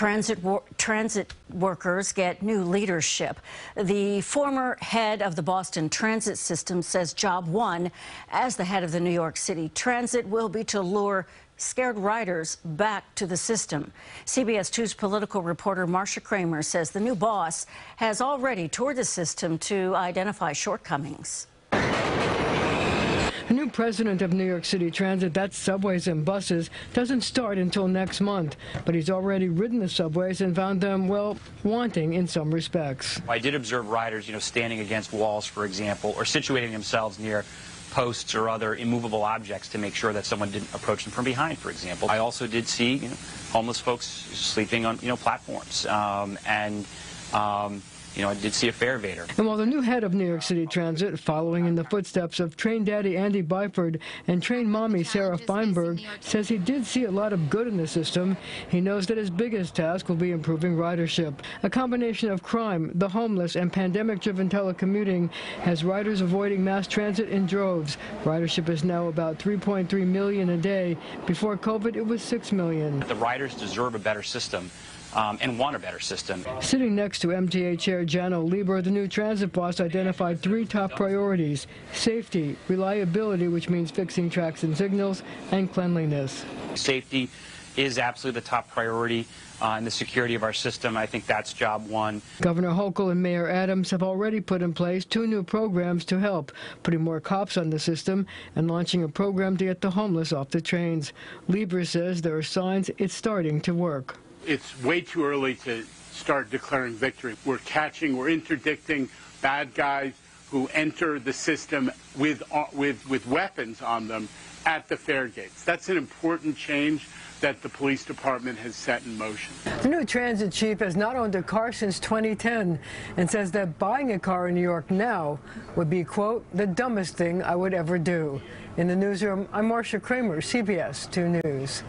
Transit, wor transit workers get new leadership. The former head of the Boston Transit System says job one as the head of the New York City Transit will be to lure scared riders back to the system. CBS 2's political reporter Marcia Kramer says the new boss has already toured the system to identify shortcomings. The new president of New York City Transit, that's subways and buses, doesn't start until next month. But he's already ridden the subways and found them, well, wanting in some respects. I did observe riders, you know, standing against walls, for example, or situating themselves near posts or other immovable objects to make sure that someone didn't approach them from behind, for example. I also did see you know, homeless folks sleeping on, you know, platforms. Um, and um, you know, I did see a fare evader. And while the new head of New York City Transit, following in the footsteps of train daddy Andy Byford and train mommy Sarah Feinberg, says he did see a lot of good in the system, he knows that his biggest task will be improving ridership. A combination of crime, the homeless, and pandemic-driven telecommuting has riders avoiding mass transit in droves. Ridership is now about 3.3 million a day. Before COVID, it was 6 million. The riders deserve a better system um, and want a better system. Sitting next to MTA Chair Janno Lieber, the new transit boss identified three top priorities, safety, reliability, which means fixing tracks and signals, and cleanliness. Safety is absolutely the top priority uh, in the security of our system. I think that's job one. Governor Hochul and Mayor Adams have already put in place two new programs to help, putting more cops on the system and launching a program to get the homeless off the trains. Lieber says there are signs it's starting to work it's way too early to start declaring victory. We're catching, we're interdicting bad guys who enter the system with, uh, with, with weapons on them at the fare gates. That's an important change that the police department has set in motion. The new transit chief has not owned a car since 2010 and says that buying a car in New York now would be, quote, the dumbest thing I would ever do. In the newsroom, I'm Marcia Kramer, CBS 2 News.